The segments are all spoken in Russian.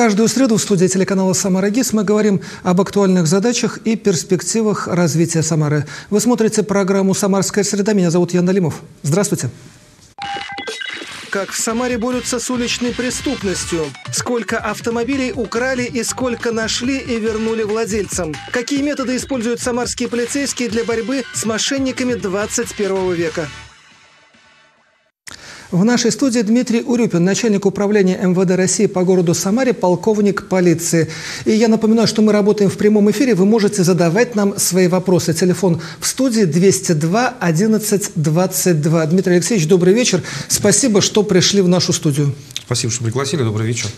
Каждую среду в студии телеканала «Самара ГИС» мы говорим об актуальных задачах и перспективах развития Самары. Вы смотрите программу «Самарская среда». Меня зовут Ян Налимов. Здравствуйте. Как в Самаре борются с уличной преступностью? Сколько автомобилей украли и сколько нашли и вернули владельцам? Какие методы используют самарские полицейские для борьбы с мошенниками 21 века? В нашей студии Дмитрий Урюпин, начальник управления МВД России по городу Самаре, полковник полиции. И я напоминаю, что мы работаем в прямом эфире. Вы можете задавать нам свои вопросы. Телефон в студии 202 11 22. Дмитрий Алексеевич, добрый вечер. Спасибо, что пришли в нашу студию. Спасибо, что пригласили. Добрый вечер.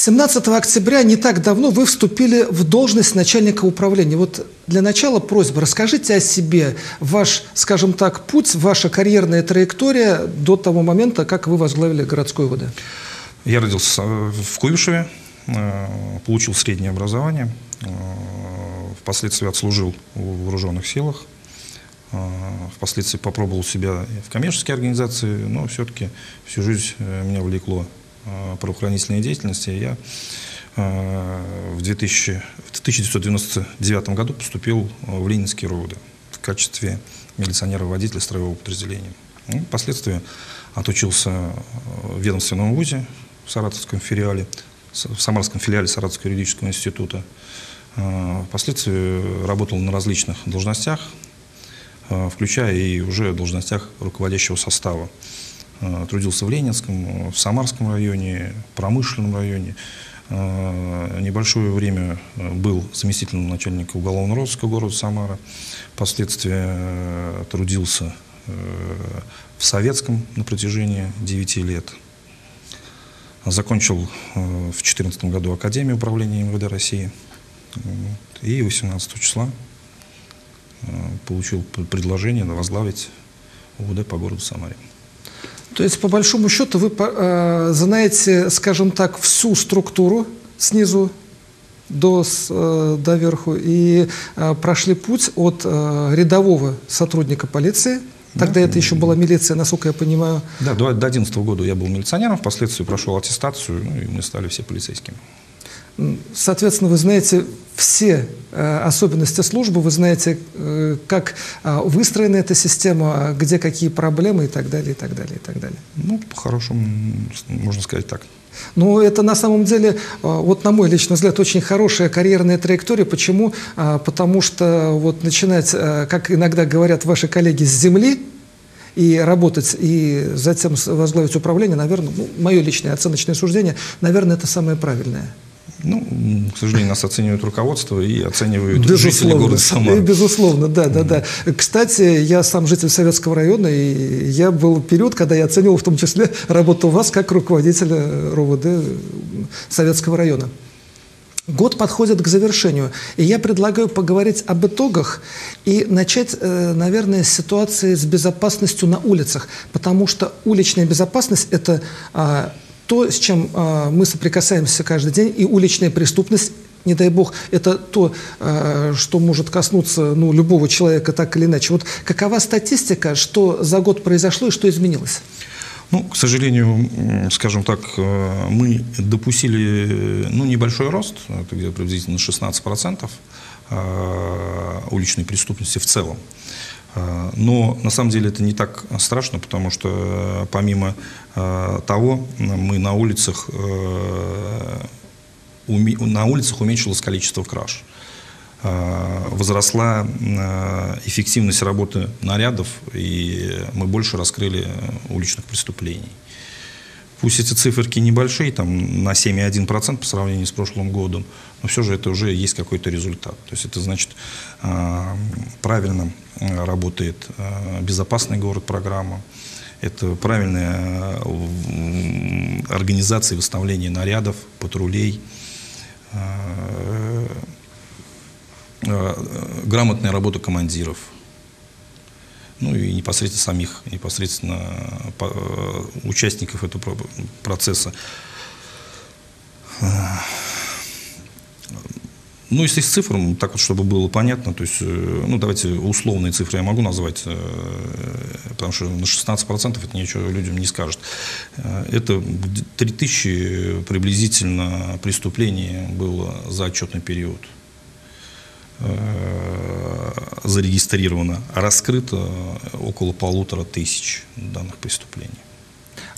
17 октября, не так давно, вы вступили в должность начальника управления. Вот для начала просьба, расскажите о себе, ваш, скажем так, путь, ваша карьерная траектория до того момента, как вы возглавили городской УВД. Я родился в Куйбышеве, э, получил среднее образование, э, впоследствии отслужил в вооруженных силах, э, впоследствии попробовал себя в коммерческой организации, но все-таки всю жизнь меня влекло правоохранительной деятельности, я э, в, 2000, в 1999 году поступил в Ленинский РУВД в качестве милиционера-водителя строевого подразделения. Ну, впоследствии отучился в ведомственном вузе в Саратовском филиале, в Самарском филиале Саратовского юридического института. Э, впоследствии работал на различных должностях, включая и уже должностях руководящего состава. Э, трудился в Ленинском, в Самарском районе, промышленном районе. Э, небольшое время э, был заместителем начальника уголовного розыска города Самара. Впоследствии трудился в Советском на протяжении 9 лет. Закончил в 2014 году Академию управления МВД России. И 18 числа получил предложение возглавить УВД по городу Самаре. То есть, по большому счету, вы э, знаете, скажем так, всю структуру снизу до, э, до верху и э, прошли путь от э, рядового сотрудника полиции, Тогда да. это еще была милиция, насколько я понимаю. Да, до 2011 года я был милиционером, впоследствии прошел аттестацию, ну, и мы стали все полицейскими. Соответственно, вы знаете все э, особенности службы, вы знаете, э, как э, выстроена эта система, где какие проблемы и так далее, и так далее, и так далее. Ну, по-хорошему, можно сказать так. Ну, это на самом деле, вот на мой личный взгляд, очень хорошая карьерная траектория. Почему? Потому что вот начинать, как иногда говорят ваши коллеги, с земли, и работать, и затем возглавить управление, наверное, ну, мое личное оценочное суждение, наверное, это самое правильное. Ну, к сожалению, нас оценивают руководство и оценивают безусловно, жители города Самара. Безусловно, да, да, да. Кстати, я сам житель Советского района, и я был период, когда я оценивал в том числе работу у вас как руководителя РОВД Советского района. Год подходит к завершению, и я предлагаю поговорить об итогах и начать, э, наверное, с ситуации с безопасностью на улицах, потому что уличная безопасность – это а, то, с чем э, мы соприкасаемся каждый день, и уличная преступность, не дай бог, это то, э, что может коснуться ну, любого человека так или иначе. Вот какова статистика, что за год произошло и что изменилось? Ну, к сожалению, скажем так, э, мы допустили ну, небольшой рост, это где-то приблизительно 16% э, уличной преступности в целом. Э, но на самом деле это не так страшно, потому что э, помимо э, того, мы на улицах, на улицах уменьшилось количество краж. Возросла эффективность работы нарядов, и мы больше раскрыли уличных преступлений. Пусть эти циферки небольшие, там на 7,1% по сравнению с прошлым годом, но все же это уже есть какой-то результат. То есть это значит правильно работает а, безопасный город программа, это правильная организация выставления нарядов, патрулей, грамотная работа командиров – ну и непосредственно самих, непосредственно э, участников этого процесса. Ну, если с цифрами, так вот, чтобы было понятно, то есть, э, ну, давайте условные цифры я могу назвать, э, потому что на 16% это ничего людям не скажет. Э, это 3000 приблизительно преступлений было за отчетный период зарегистрировано, раскрыто около полутора тысяч данных преступлений.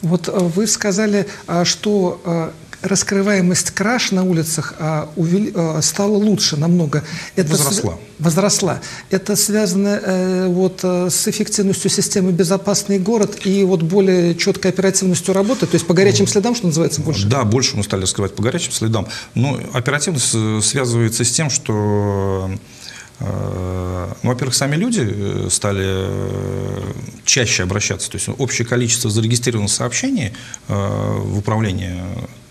Вот вы сказали, а, что раскрываемость краж на улицах а, увели, а, стала лучше намного. Это возросла. С, возросла. Это связано э, вот, э, с эффективностью системы «Безопасный город» и вот более четкой оперативностью работы, то есть по горячим следам, что называется, больше? Да, больше мы стали раскрывать по горячим следам. Но оперативность э, связывается с тем, что э, ну, во-первых, сами люди стали чаще обращаться. То есть общее количество зарегистрированных сообщений в управлении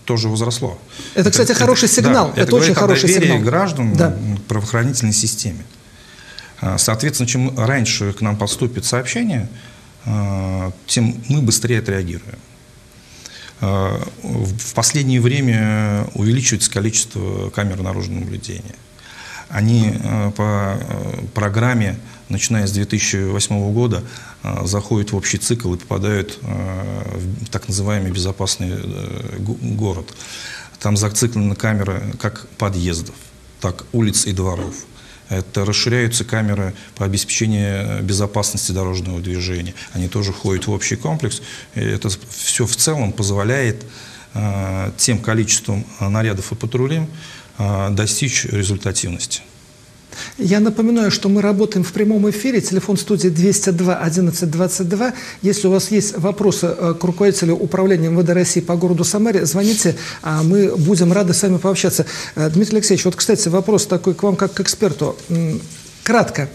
тоже возросло. Это, кстати, это, хороший сигнал. Да, это, это очень хороший сигнал. граждан да. к правоохранительной системе. А, соответственно, чем раньше к нам поступит сообщение, а, тем мы быстрее отреагируем. А, в последнее время увеличивается количество камер наружного наблюдения. Они по программе, начиная с 2008 года, Э, заходят в общий цикл и попадают э, в так называемый безопасный э, город. Там зациклены камеры как подъездов, так улиц и дворов. Это расширяются камеры по обеспечению безопасности дорожного движения. Они тоже входят в общий комплекс. И это все в целом позволяет тем количеством нарядов и патрулей достичь результативности. Я напоминаю, что мы работаем в прямом эфире. Телефон студии 202 11 22. Если у вас есть вопросы э, к руководителю управления МВД России по городу Самаре, звоните, а мы будем рады с вами пообщаться. Э, Дмитрий Алексеевич, вот, кстати, вопрос такой к вам как к эксперту. Кратко.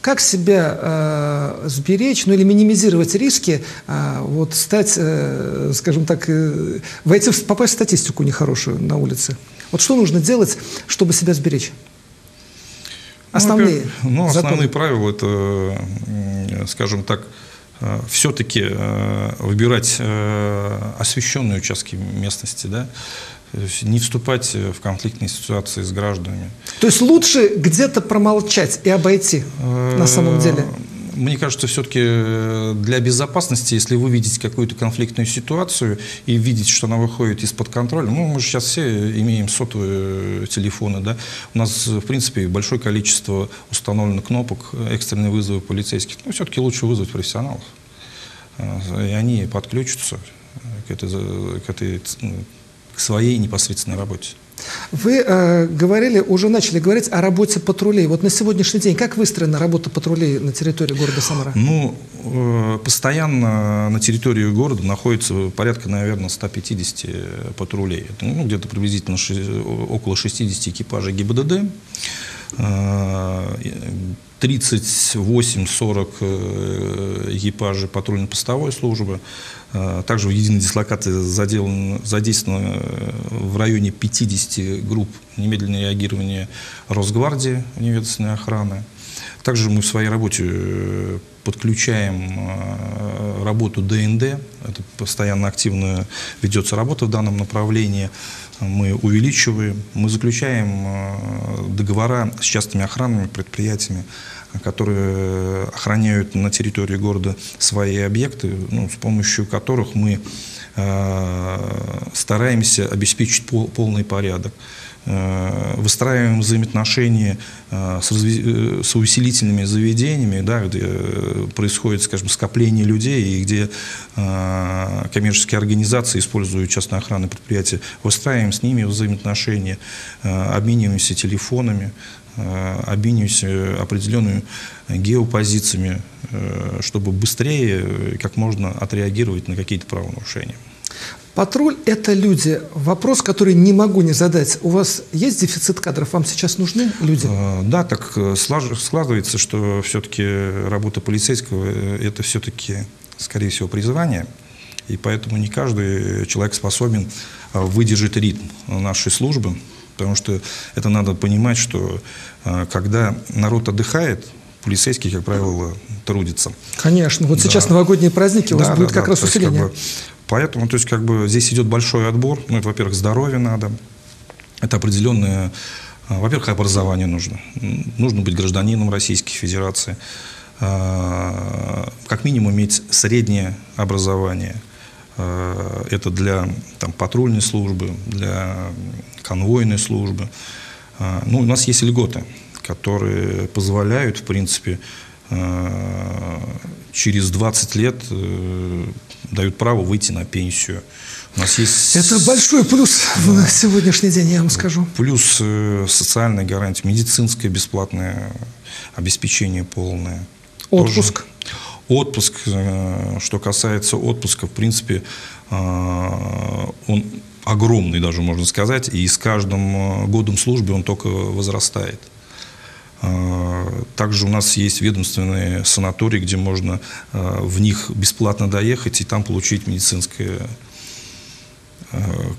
Как себя э, сберечь, ну или минимизировать риски, э, вот стать, э, скажем так, э, войти, в, попасть в статистику нехорошую на улице? Вот что нужно делать, чтобы себя сберечь? Основные. Ну, ну основные правила это, скажем так, э, все-таки э, выбирать э, освещенные участки местности, да, не вступать в конфликтные ситуации с гражданами. То есть лучше где-то промолчать и обойти на самом деле? Мне кажется, все-таки э, для безопасности, если вы видите какую-то конфликтную ситуацию и видите, что она выходит из-под контроля, ну, мы же сейчас все имеем сотовые телефоны, да, у нас, в принципе, большое количество установлено кнопок экстренные вызовы полицейских, но все-таки лучше вызвать профессионалов, э, и они подключатся к этой, к этой к своей непосредственной работе. Вы э, говорили, уже начали говорить о работе патрулей. Вот на сегодняшний день как выстроена работа патрулей на территории города Самара? Ну, э, постоянно на территории города находится порядка, наверное, 150 патрулей. Это ну, где-то приблизительно ши, около 60 экипажей ГИБДД. 38-40 э, экипажей патрульно-постовой службы. Э, также в единой дислокации задействовано э, в районе 50 групп немедленного реагирования Росгвардии, неведомственной охраны. Также мы в своей работе подключаем работу ДНД, это постоянно активно ведется работа в данном направлении мы увеличиваем, мы заключаем договора с частными охранными предприятиями, которые охраняют на территории города свои объекты, ну, с помощью которых мы э, стараемся обеспечить пол, полный порядок. Э, выстраиваем взаимоотношения э, с, разви... Э, с увеселительными заведениями, да, где происходит, скажем, скопление людей и где коммерческие организации используют частные охранные предприятия, выстраиваем с ними взаимоотношения, обмениваемся телефонами, обмениваемся определенными геопозициями, чтобы быстрее как можно отреагировать на какие-то правонарушения. Патруль – это люди. Вопрос, который не могу не задать. У вас есть дефицит кадров? Вам сейчас нужны люди? Да, так э, складывается, что все-таки работа полицейского э, – это все-таки, скорее всего, призвание. И поэтому не каждый человек способен э, выдержать ритм нашей службы. Потому что это надо понимать, что когда народ отдыхает, полицейский, как правило, трудится. Конечно. Вот да. сейчас новогодние праздники, у вас да, будет да, как да, раз усиление. Как бы, Поэтому, то есть, как бы здесь идет большой отбор. Ну, это, во-первых, здоровье надо. Это определенная Во-первых, образование нужно. Нужно быть гражданином Российской Федерации. Как минимум иметь среднее образование. Это для там, патрульной службы, для конвойной службы. Ну, у нас есть льготы, которые позволяют, в принципе, через 20 лет э, дают право выйти на пенсию. У нас есть... Это большой плюс да. в сегодняшний день, я вам скажу. Плюс э, социальная гарантия, медицинское бесплатное обеспечение полное. Отпуск. Тоже. Отпуск, э, что касается отпуска, в принципе, он огромный даже, можно сказать, и с каждым годом службы он только возрастает. Также у нас есть ведомственные санатории, где можно в них бесплатно доехать и там получить медицинское Э,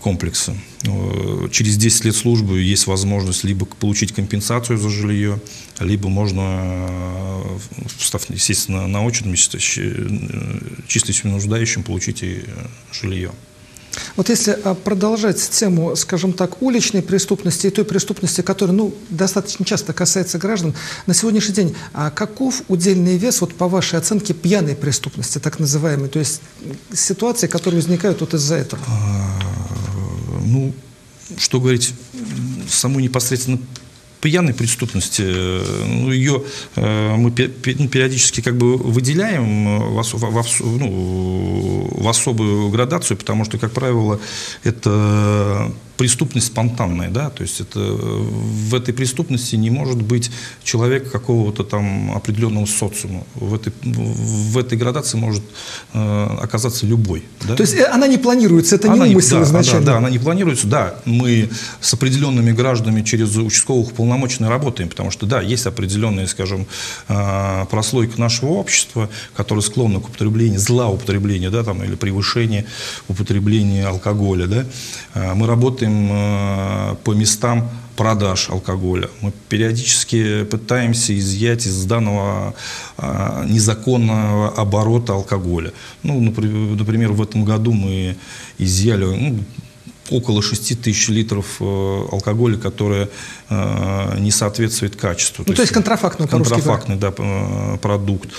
комплекса. Э, через 10 лет службы есть возможность либо получить компенсацию за жилье, либо можно, э, став, естественно, на очередь, числясь нуждающим, получить и жилье. Вот если а, продолжать тему, скажем так, уличной преступности и той преступности, которая ну, достаточно часто касается граждан, на сегодняшний день а каков удельный вес, вот по вашей оценке, пьяной преступности, так называемой, то есть ситуации, которые возникают вот из-за этого? Ну, что говорить, саму непосредственно пьяной преступности, э, ну, ее э, мы ну, периодически как бы выделяем в, в, ну, в особую градацию, потому что, как правило, это преступность спонтанная, да, то есть это в этой преступности не может быть человек какого-то там определенного социума. В этой, в этой градации может э, оказаться любой. Да? То есть э, она не планируется, это она не умысел да, изначально? Да, да, она не планируется, да. Мы с определенными гражданами через участковых полномочий работаем, потому что, да, есть определенная, скажем, э, прослойка нашего общества, которая склонна к употреблению, злоупотреблению, да, там, или превышению употребления алкоголя, да. Э, мы работаем работаем э, по местам продаж алкоголя. Мы периодически пытаемся изъять из данного э, незаконного оборота алкоголя. Ну, например, в этом году мы изъяли ну, около 6 тысяч литров э, алкоголя, которое не соответствует качеству. Ну, то, то есть контрафактный, контрафактный да, продукт.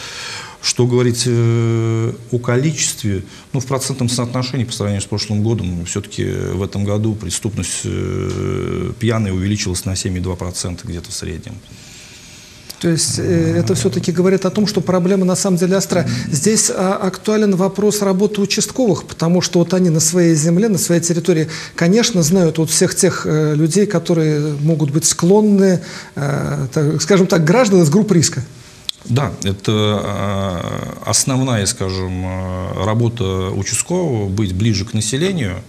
Что говорить э, о количестве, ну, в процентном соотношении по сравнению с прошлым годом, все-таки в этом году преступность э, пьяной увеличилась на 7,2% где-то в среднем. То есть э, это все-таки говорит о том, что проблема на самом деле остра. Здесь а, актуален вопрос работы участковых, потому что вот они на своей земле, на своей территории, конечно, знают вот всех тех э, людей, которые могут быть склонны, э, скажем так, граждан из групп риска. Да, это э, основная, скажем, э, работа участкового, быть ближе к населению,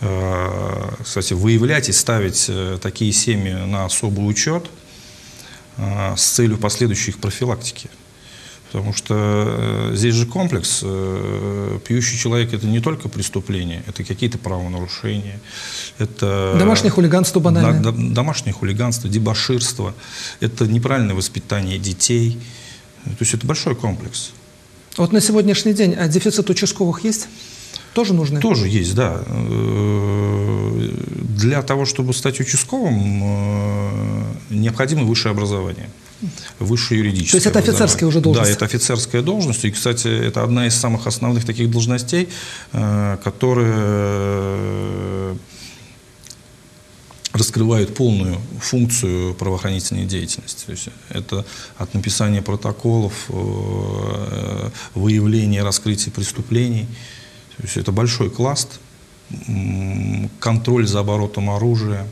э, кстати, выявлять и ставить такие семьи на особый учет с целью последующей их профилактики. Потому что здесь же комплекс. Пьющий человек – это не только преступление, это какие-то правонарушения. Это домашнее хулиганство банальное. Домашнее хулиганство, дебоширство. Это неправильное воспитание детей – то есть это большой комплекс. Вот на сегодняшний день а дефицит участковых есть? Тоже нужны? Тоже есть, да. Для того, чтобы стать участковым, э, необходимо высшее образование. Высшее юридическое. То есть это офицерская уже должность? Да, это офицерская должность. И, кстати, это одна из самых основных таких должностей, э, которые раскрывают полную функцию правоохранительной деятельности. То есть это от написания протоколов, э, выявления, раскрытия преступлений. То есть это большой класс, контроль за оборотом оружия.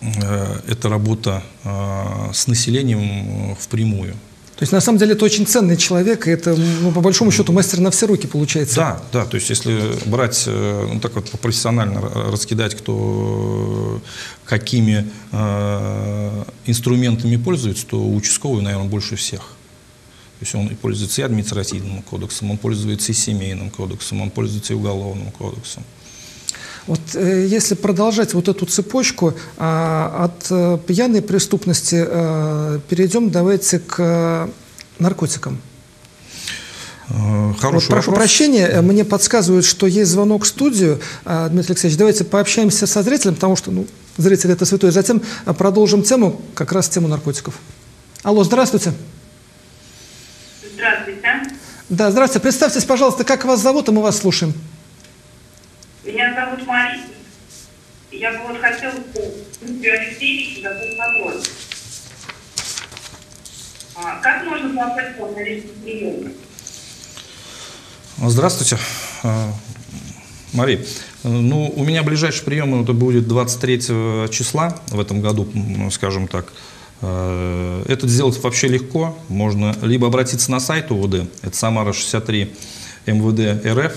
Э, это работа э, с населением впрямую. То есть, на самом деле, это очень ценный человек, и это, ну, по большому счету, мастер на все руки получается. Да, да, то есть, если брать, э, ну, так вот, профессионально раскидать, кто какими э, инструментами пользуется, то участковый, наверное, больше всех. То есть он пользуется и административным кодексом, он пользуется и семейным кодексом, он пользуется и уголовным кодексом. Вот э, если продолжать вот эту цепочку а, от э, пьяной преступности, э, перейдем давайте к наркотикам. Хороший вот, прошу вопрос. прощения, мне подсказывают, что есть звонок в студию. Дмитрий Алексеевич, давайте пообщаемся со зрителем, потому что ну, зритель это святой. Затем продолжим тему, как раз тему наркотиков. Алло, здравствуйте. Здравствуйте. Да, здравствуйте. Представьтесь, пожалуйста, как вас зовут, и мы вас слушаем. Меня зовут Мария. Я бы вот хотела Алексеевичу задать вопрос. А, как можно попасть на прием? Здравствуйте. А, Мари, ну, у меня ближайший прием это будет 23 числа в этом году, скажем так. А, это сделать вообще легко. Можно либо обратиться на сайт УВД, это Самара 63 МВД РФ,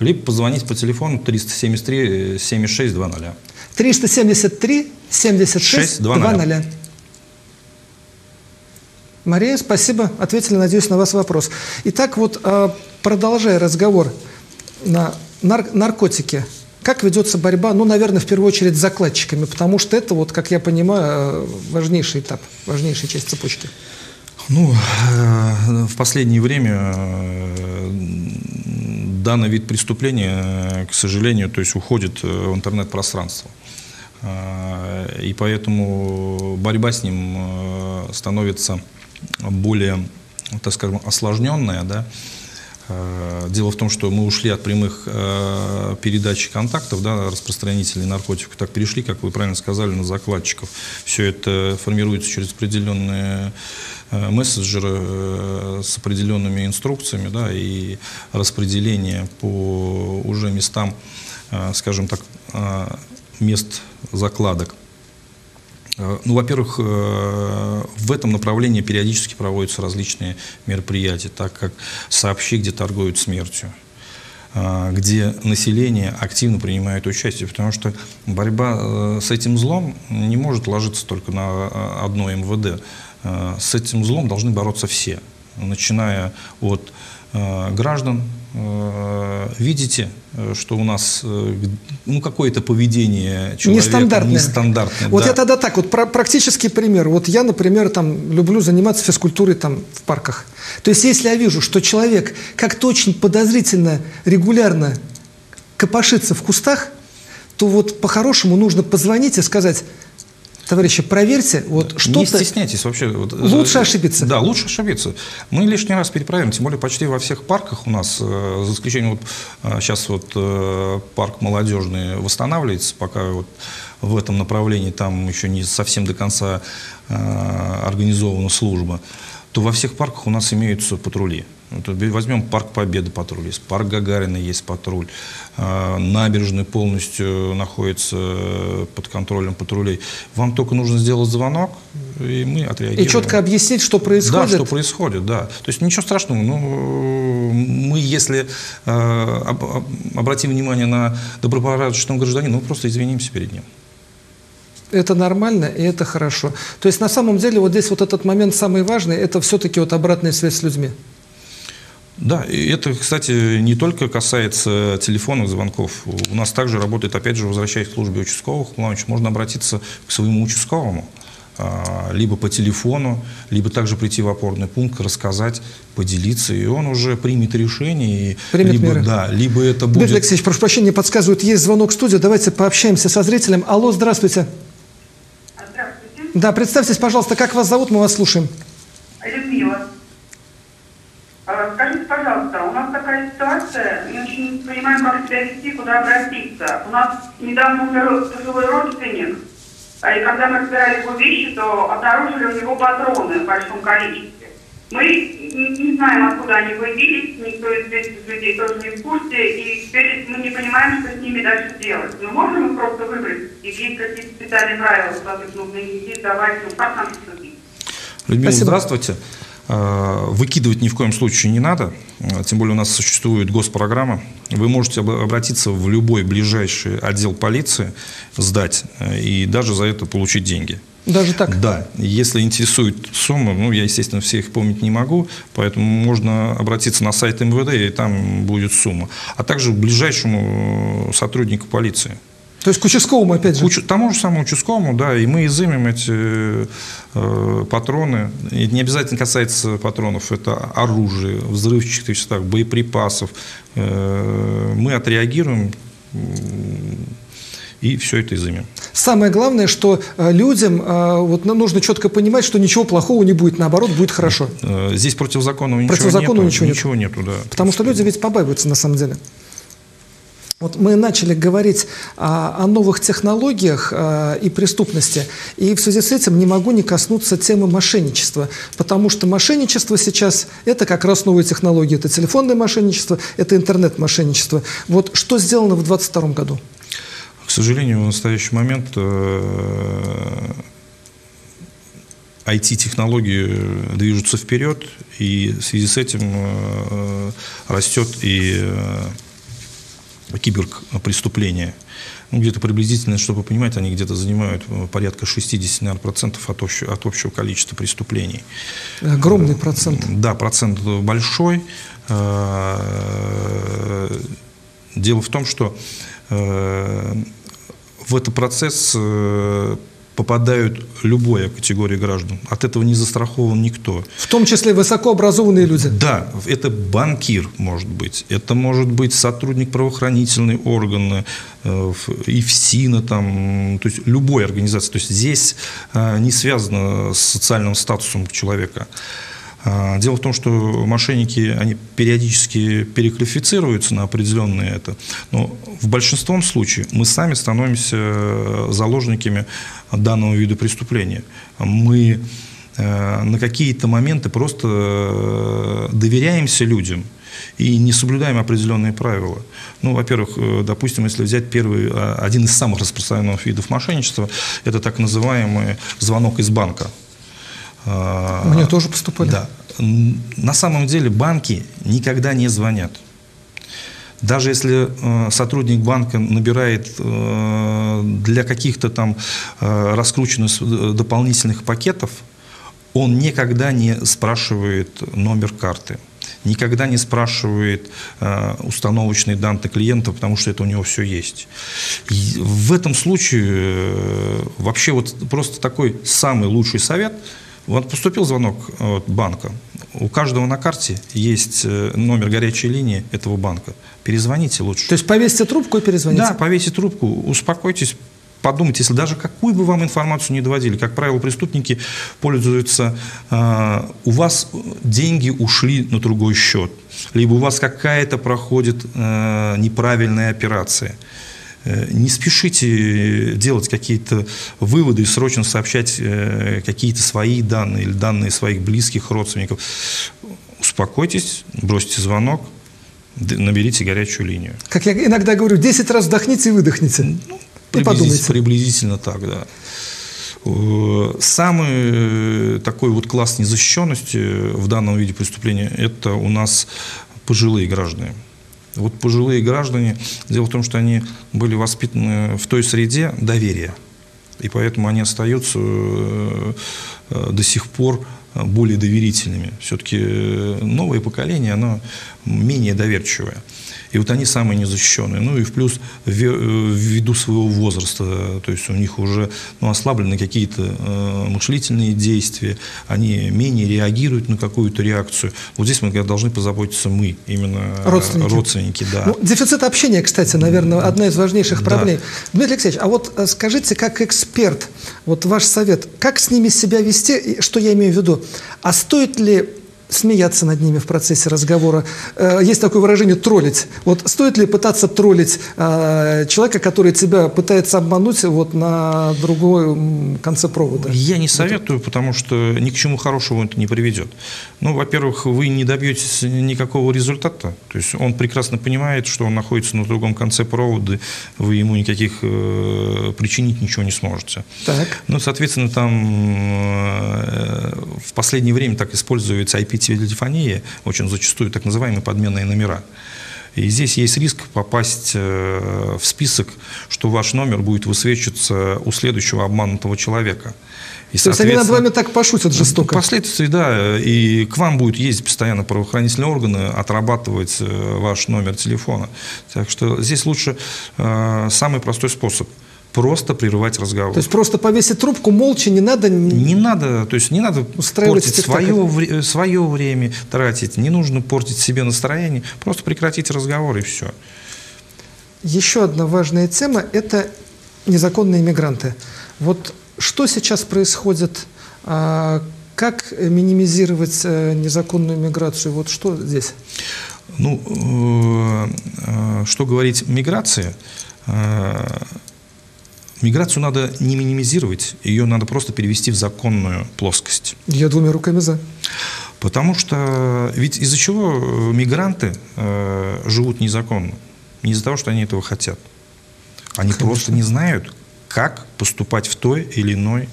либо позвонить по телефону 373 76 20. 373 76 20. Мария, спасибо. Ответили, надеюсь, на вас вопрос. Итак, вот а, продолжая разговор на нар наркотики, как ведется борьба, ну, наверное, в первую очередь с закладчиками, потому что это, вот, как я понимаю, а, важнейший этап, важнейшая часть цепочки. Ну, э, в последнее время э, данный вид преступления, к сожалению, то есть уходит в интернет-пространство. Э, и поэтому борьба с ним становится более, так скажем, осложненная, да, э, Дело в том, что мы ушли от прямых э, передач контактов, да, распространителей наркотиков, так перешли, как вы правильно сказали, на закладчиков. Все это формируется через определенные э, мессенджеры с определенными инструкциями да, и распределение по уже местам, скажем так, мест закладок. Э, ну, во-первых, э, в этом направлении периодически проводятся различные мероприятия, так как «Сообщи, где торгуют смертью», э, где население активно принимает участие, потому что борьба с этим злом не может ложиться только на одно МВД. С этим злом должны бороться все, начиная от граждан, Э, видите, э, что у нас э, ну, какое-то поведение человека нестандартное. нестандартное вот да. я тогда так, вот практический пример. Вот я, например, там, люблю заниматься физкультурой там, в парках. То есть, если я вижу, что человек как-то очень подозрительно, регулярно копошится в кустах, то вот по-хорошему нужно позвонить и сказать, товарищи, проверьте, вот что-то... Не стесняйтесь вообще. Вот, лучше ошибиться. Да, лучше ошибиться. Мы лишний раз перепроверим, тем более почти во всех парках у нас, э, за исключением вот сейчас э, вот э, парк молодежный восстанавливается, пока вот в этом направлении там еще не совсем до конца организована служба, то во всех парках у нас имеются патрули. Вот, возьмем парк Победы патруль есть, парк Гагарина есть патруль, э, набережная полностью находится под контролем патрулей. Вам только нужно сделать звонок, и мы отреагируем. И четко объяснить, что происходит? Да, что происходит, да. То есть ничего страшного. Ну, мы, если э, об, обратим внимание на добропорядочного гражданина, мы просто извинимся перед ним. Это нормально и это хорошо. То есть на самом деле вот здесь вот этот момент самый важный, это все-таки вот обратная связь с людьми. Да, и это, кстати, не только касается телефонных звонков. У нас также работает, опять же, возвращаясь к службе участковых, можно обратиться к своему участковому а, либо по телефону, либо также прийти в опорный пункт, рассказать, поделиться, и он уже примет решение. Примет либо, меры. Да, либо это будет... Дмитрий Алексеевич, прошу прощения, подсказывают, есть звонок в студию, давайте пообщаемся со зрителем. Алло, здравствуйте. Здравствуйте. Да, представьтесь, пожалуйста, как вас зовут, мы вас слушаем. Людмила. А, скажите, пожалуйста, у нас такая ситуация, не очень понимаем, как себя вести, куда обратиться. У нас недавно умер пожилой родственник, а и когда мы разбирали его вещи, то обнаружили у него патроны в большом количестве. Мы не, не знаем, откуда они появились, никто из этих людей тоже не в курсе, и теперь мы не понимаем, что с ними дальше делать. Мы можем их просто выбрать, и есть какие-то специальные правила, что их нужно идти, давать, ну как нам поступить? Людмила, Спасибо. здравствуйте. Э, выкидывать ни в коем случае не надо, э, тем более у нас существует госпрограмма. Вы можете обратиться в любой ближайший отдел полиции, сдать э, и даже за это получить деньги. Даже так? Да. Если интересует сумма, ну, я, естественно, всех помнить не могу, поэтому можно обратиться на сайт МВД, и там будет сумма. А также к ближайшему сотруднику полиции. То есть к участковому, опять же? К тому же самому участковому, да, и мы изымем эти э, патроны. И не обязательно касается патронов, это оружие, взрывчатых веществ, боеприпасов. Э, мы отреагируем и все это изымем. Самое главное, что э, людям э, вот, нужно четко понимать, что ничего плохого не будет, наоборот, будет хорошо. Э, здесь противозаконного ничего противозаконного нету. Ничего, ничего нету. да. Потому что люди ведь побаиваются на самом деле. Вот мы начали говорить о, о новых технологиях э, и преступности, и в связи с этим не могу не коснуться темы мошенничества, потому что мошенничество сейчас – это как раз новые технологии, это телефонное мошенничество, это интернет-мошенничество. Вот что сделано в 2022 году? К сожалению, в настоящий момент IT-технологии э, движутся вперед, и в связи с этим э, растет и киберпреступления. Ну, где-то приблизительно, чтобы понимать, они где-то занимают порядка 60 наверное, процентов от общего, от общего количества преступлений. Огромный процент. Да, процент большой. Дело в том, что в этот процесс э, попадают любая категория граждан. От этого не застрахован никто. В том числе высокообразованные люди? Да, это банкир может быть, это может быть сотрудник правоохранительной органы, э, и ФСИНа, там, то есть любой организации. То есть здесь э, не связано с социальным статусом человека. А, дело в том, что мошенники, они периодически переквалифицируются на определенные это, но в большинстве случаев мы сами становимся э, заложниками данного вида преступления. Мы э, на какие-то моменты просто э, доверяемся людям и не соблюдаем определенные правила. Ну, во-первых, допустим, если взять первый, один из самых распространенных видов мошенничества, это так называемый звонок из банка. Мне тоже поступали. Да. На самом деле банки никогда не звонят. Даже если э, сотрудник банка набирает э, для каких-то там э, раскрученных э, дополнительных пакетов, он никогда не спрашивает номер карты, никогда не спрашивает э, установочные данные клиента, потому что это у него все есть. И в этом случае э, вообще вот просто такой самый лучший совет – вот поступил звонок от банка. У каждого на карте есть э, номер горячей линии этого банка. Перезвоните лучше. То есть повесьте трубку и перезвоните? Да, повесьте трубку, успокойтесь, подумайте, если даже какую бы вам информацию не доводили, как правило, преступники пользуются, э, у вас деньги ушли на другой счет, либо у вас какая-то проходит э, неправильная операция – Э, не спешите делать какие-то выводы и срочно сообщать э, какие-то свои данные или данные своих близких родственников. Успокойтесь, бросьте звонок, наберите горячую линию. Как я иногда говорю, 10 раз вдохните и выдохните. Ну, и подумайте. Приблизительно так, да. Э, самый такой вот класс незащищенности в данном виде преступления – это у нас пожилые граждане. Вот пожилые граждане, дело в том, что они были воспитаны в той среде доверия. И поэтому они остаются э, э, до сих пор более доверительными. Все-таки новое поколение, оно менее доверчивое. И вот они самые незащищенные. Ну и в плюс ввиду своего возраста, то есть у них уже ну, ослаблены какие-то э, мышлительные действия, они менее реагируют на какую-то реакцию. Вот здесь мы должны позаботиться мы, именно родственники. родственники да. ну, дефицит общения, кстати, наверное, одна из важнейших проблем. Да. Дмитрий Алексеевич, а вот э, скажите, как эксперт, вот ваш совет, как с ними себя вести, что я имею в виду? А стоит ли смеяться над ними в процессе разговора. Э, есть такое выражение «троллить». Вот стоит ли пытаться троллить э, человека, который тебя пытается обмануть вот на другой конце провода? Я не советую, потому что ни к чему хорошему это не приведет. Ну, во-первых, вы не добьетесь никакого результата. То есть он прекрасно понимает, что он находится на другом конце провода, вы ему никаких э, причинить ничего не сможете. Так. Ну, соответственно, там последнее время так используется IP телефонии очень зачастую так называемые подменные номера. И здесь есть риск попасть э, в список, что ваш номер будет высвечиваться у следующего обманутого человека. И, То есть они над вами так пошутят жестоко? Впоследствии, да, и к вам будут ездить постоянно правоохранительные органы, отрабатывать э, ваш номер телефона. Так что здесь лучше э, самый простой способ – просто прерывать разговор. То есть просто повесить трубку молча не надо? Не надо, то есть не надо портить свое, свое время, тратить, не нужно портить себе настроение, просто прекратить разговор и все. Еще одна важная тема – это незаконные мигранты. Вот что сейчас происходит, а, как минимизировать э, незаконную миграцию, вот что здесь? Ну, э, э, что говорить миграция? Миграцию надо не минимизировать, ее надо просто перевести в законную плоскость. Я двумя руками за. Потому что ведь из-за чего мигранты э, живут незаконно? Не из-за того, что они этого хотят. Они Конечно. просто не знают, как поступать в той или иной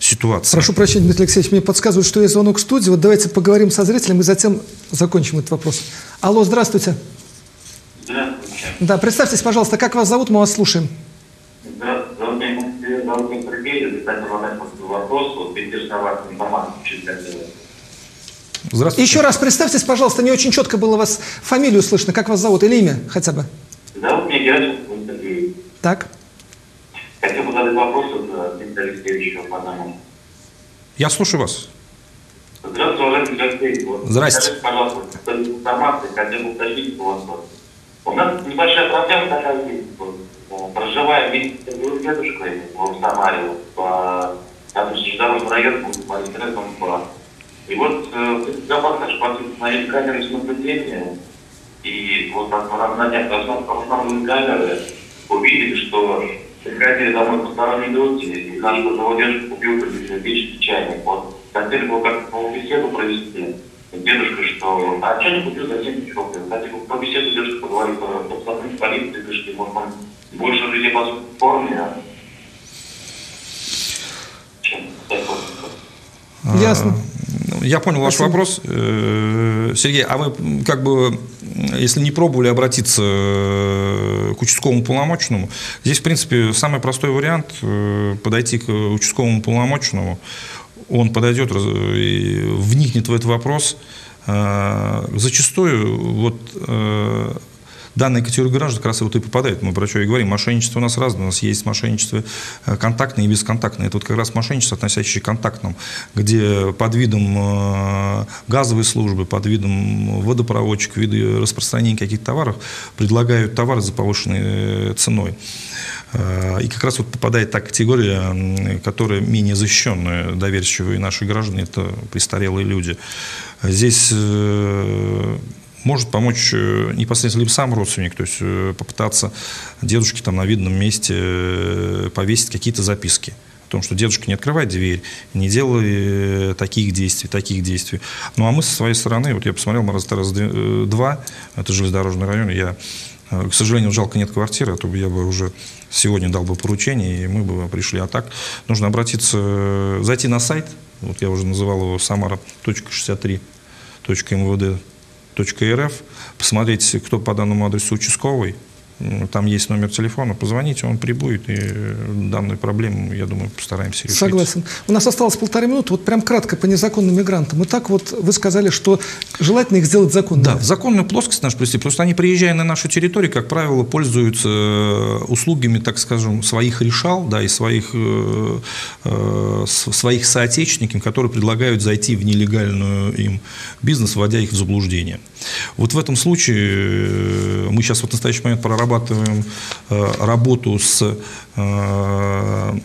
ситуации. Прошу прощения, Дмитрий Алексеевич, мне подсказывают, что есть звонок в студию. Вот давайте поговорим со зрителем и затем закончим этот вопрос. Алло, здравствуйте. Здравствуйте. Да, представьтесь, пожалуйста, как вас зовут, мы вас слушаем. Здравствуйте, зовут меня Сергей, обязательно задать вопрос, вот интересовать информацию чуть Здравствуйте. Еще раз представьтесь, пожалуйста, не очень четко было вас фамилию слышно. Как вас зовут или имя хотя бы? Зовут меня Герасимов Сергей. Так. Хотел бы задать вопрос Дмитрию Алексеевичу одному. Я слушаю вас. Здравствуйте, уважаемый Дмитрий Алексеевич. Здравствуйте. Скажите, пожалуйста, информации хотел бы уточнить у вас. У нас небольшая проблема такая есть вместе с дедушкой в Самаре, по там железнодорожный район, по интернету И вот э, Габар наш установили камеры наблюдения, и вот на днях установлены камеры, увидели, что приходили домой посторонние люди, и наш пожилой дедушка купил печь чайник. Вот хотели бы как-то беседу провести дедушка, что а что не купил за 7 часов? Кстати, по беседу дедушка поговорил, что посмотреть полиции, дедушки, может, он больше людей по форме, чем Ясно. А, я понял ваш вопрос. Э, Сергей, а вы как бы, если не пробовали обратиться э, к участковому полномоченному, здесь, в принципе, самый простой вариант э, подойти к участковому полномоченному, он подойдет и вникнет в этот вопрос. Зачастую вот данная категория граждан как раз вот и попадает. Мы про что и говорим. Мошенничество у нас разное. У нас есть мошенничество э, контактное и бесконтактное. Это вот как раз мошенничество, относящееся к контактным, где под видом э, газовой службы, под видом водопроводчик, виды распространения каких-то товаров предлагают товары за повышенной э, ценой. И как раз вот попадает та категория, которая менее защищенная, доверчивые наши граждане, это престарелые люди. Здесь может помочь э, непосредственно либо сам родственник, то есть э, попытаться дедушке там на видном месте э, повесить какие-то записки о том, что дедушка не открывай дверь, не делай таких действий, таких действий. Ну а мы со своей стороны, вот я посмотрел, мы раз, раз два, это железнодорожный район, я, к сожалению, жалко нет квартиры, а то я бы уже сегодня дал бы поручение, и мы бы пришли. А так нужно обратиться, зайти на сайт, вот я уже называл его samara.63.mvd рф, посмотреть, кто по данному адресу участковый, там есть номер телефона, позвоните, он прибудет, и данную проблему, я думаю, постараемся решить. Согласен. У нас осталось полторы минуты, вот прям кратко по незаконным мигрантам. И так вот вы сказали, что желательно их сделать законными. Да, в законную плоскость наш привести. Просто они, приезжая на нашу территорию, как правило, пользуются э, услугами, так скажем, своих решал, да, и своих, э, э, своих соотечественников, которые предлагают зайти в нелегальную им бизнес, вводя их в заблуждение. Вот в этом случае мы сейчас вот в настоящий момент прорабатываем э, работу с э,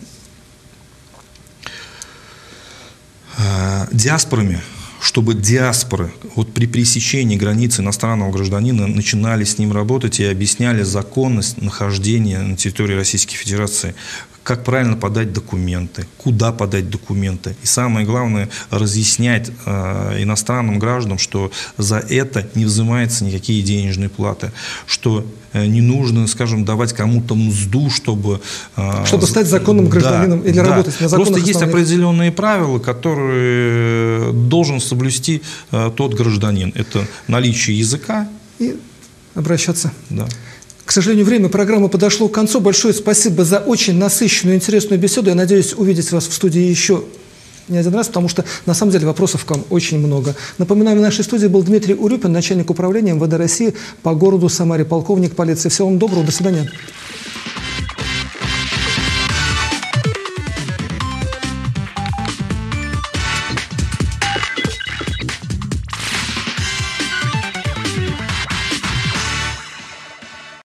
э, диаспорами, чтобы диаспоры вот при пересечении границы иностранного гражданина начинали с ним работать и объясняли законность нахождения на территории Российской Федерации как правильно подать документы, куда подать документы. И самое главное, разъяснять э, иностранным гражданам, что за это не взимается никакие денежные платы, что э, не нужно, скажем, давать кому-то мзду, чтобы... Э, чтобы стать законным гражданином да, или да. работать на законных Просто есть определенные правила, которые должен соблюсти э, тот гражданин. Это наличие языка. И обращаться. Да. К сожалению, время программы подошло к концу. Большое спасибо за очень насыщенную, интересную беседу. Я надеюсь увидеть вас в студии еще не один раз, потому что на самом деле вопросов к вам очень много. Напоминаю, в нашей студии был Дмитрий Урюпин, начальник управления МВД России по городу Самаре, полковник полиции. Всего вам доброго, до свидания.